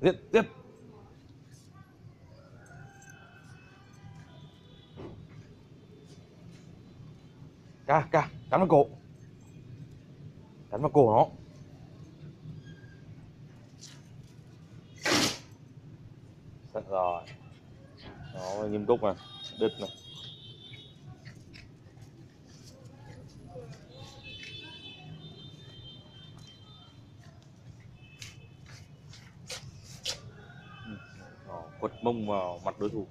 Giết tiếp. Ca, ca, cắn vào cổ. Cắn vào cổ nó. Sợ rồi. Nó nghiêm túc này Đứt này quật mông vào mặt đối thủ.